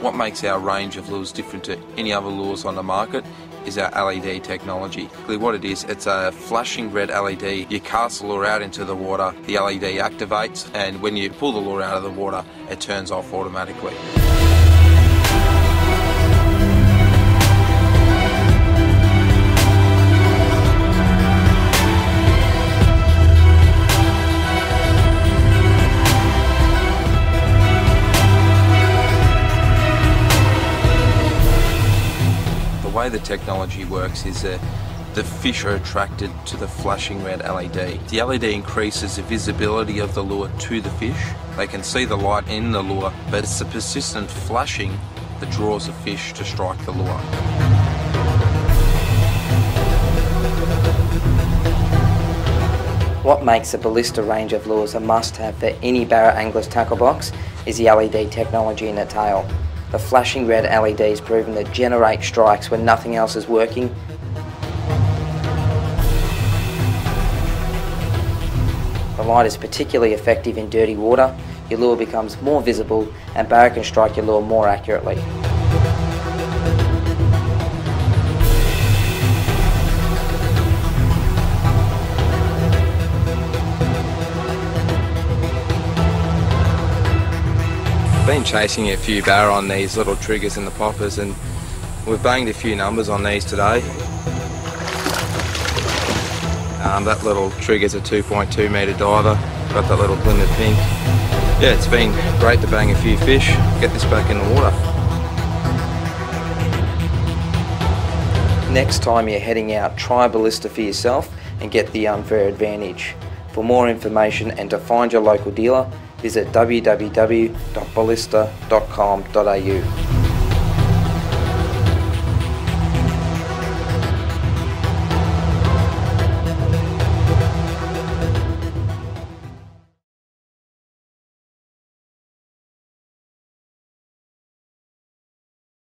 What makes our range of lures different to any other lures on the market is our LED technology. What it is, it's a flashing red LED. You cast the lure out into the water, the LED activates, and when you pull the lure out of the water, it turns off automatically. Way the technology works is that the fish are attracted to the flashing red LED. The LED increases the visibility of the lure to the fish. They can see the light in the lure, but it's the persistent flashing that draws the fish to strike the lure. What makes the Balista range of lures a must-have for any Barra angler's tackle box is the LED technology in the tail. The flashing red LEDs proven to generate strikes when nothing else is working. The light is particularly effective in dirty water. Your lure becomes more visible and Barra can strike your lure more accurately. Been chasing a few barra on these little triggers in the poppers and we've banged a few numbers on these today. Um, that little trigger's a 2.2 metre diver, got that little glimmer pink. Yeah, it's been great to bang a few fish, get this back in the water. Next time you're heading out, try a Balista for yourself and get the unfair advantage. For more information and to find your local dealer, visit www.balista.com.au.